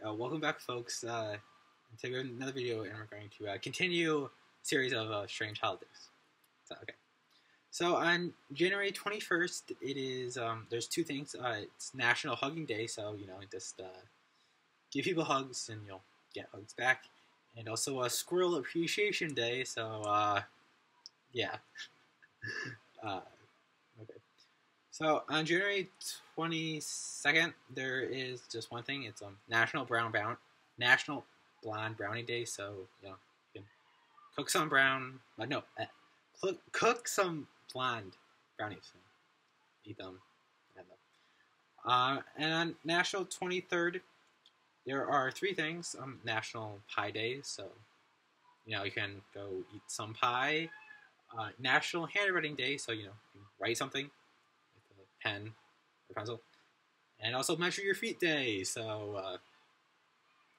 Uh, welcome back, folks. Uh, today we have another video, and we're going to uh, continue series of uh, strange holidays. So, okay. So on January 21st, it is um, there's two things. Uh, it's National Hugging Day, so you know just uh, give people hugs and you'll get hugs back, and also a Squirrel Appreciation Day. So uh, yeah. So on January 22nd, there is just one thing. It's um National Brown Brown National Blonde Brownie Day. So you know you can cook some brown. Uh, no, uh, cook, some blonde brownies. Eat them. Uh, and on National 23rd, there are three things. Um, National Pie Day, so you know you can go eat some pie. Uh, National Handwriting Day, so you know you write something pen or pencil. And also Measure Your Feet Day, so uh,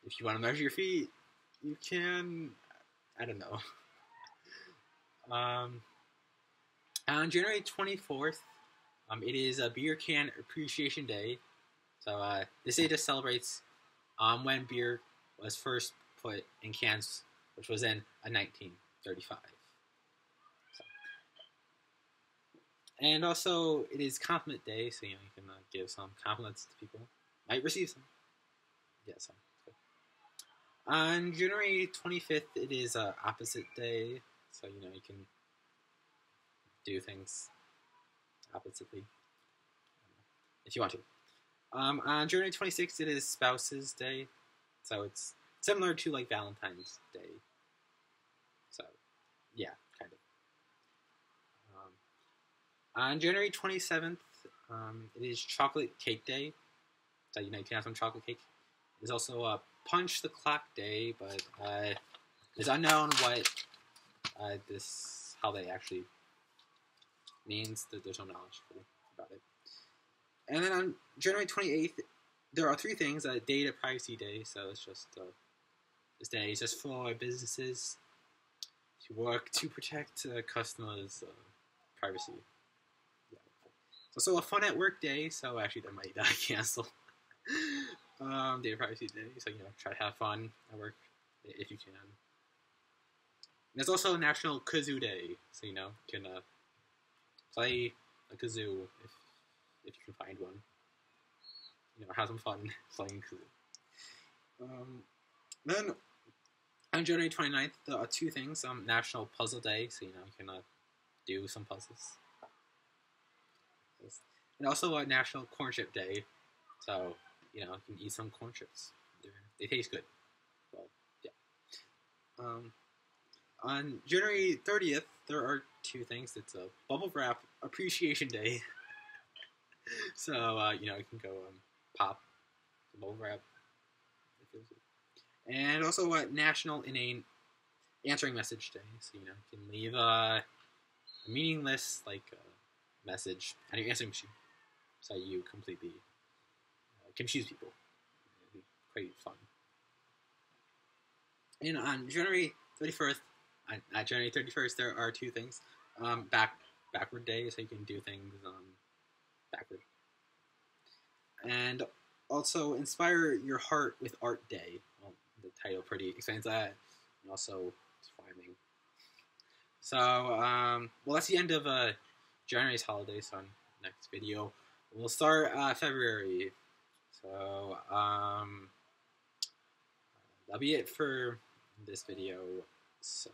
if you want to measure your feet, you can. I don't know. um, on January 24th, um, it is a Beer Can Appreciation Day. So uh, this day just celebrates um, when beer was first put in cans, which was in uh, 1935. So. And also, it is Compliment Day, so you know you can uh, give some compliments to people. Might receive some. Yeah, some. On January 25th, it is uh, Opposite Day, so you know you can do things oppositely if you want to. Um, on January 26th, it is Spouses Day, so it's similar to like Valentine's Day. So, yeah, kind of. Um, on January 27th, um, it is Chocolate Cake Day, so you know you can have some chocolate cake. There's also a Punch the Clock Day, but uh, it's unknown what uh, this how they actually means there's no knowledge about it. And then on January 28th, there are three things. Uh, Data Privacy Day, so it's just uh, this day is just for businesses to work to protect uh, customers' uh, privacy. It's also a Fun at Work Day, so actually that might uh, cancel. um, Data Privacy Day, so you know, try to have fun at work if you can. There's also National Kazoo Day, so you know, you can uh, play a kazoo if if you can find one. You know, have some fun playing kazoo. Um, then on January 29th, there are two things. Um, National Puzzle Day, so you know you can uh, do some puzzles. And also uh, National Corn Chip Day, so you know you can eat some corn chips. They're, they taste good. Well, yeah. Um, on January 30th, there are two things. It's a bubble wrap appreciation day. so, uh, you know, you can go um, pop the bubble wrap. And also uh, National Inane Answering Message Day. So, you know, you can leave uh, a meaningless, like, uh, message on your answering machine. So you completely uh, confuse people. It'd be quite fun. And on January 31st, on, January 31st, there are two things. Um, back backward day, so you can do things um, backward. And also, inspire your heart with art day. Well, the title pretty explains that. And also, it's rhyming. So, um, well, that's the end of uh, January's holiday, So, next video, we'll start uh, February. So, um, that'll be it for this video. So.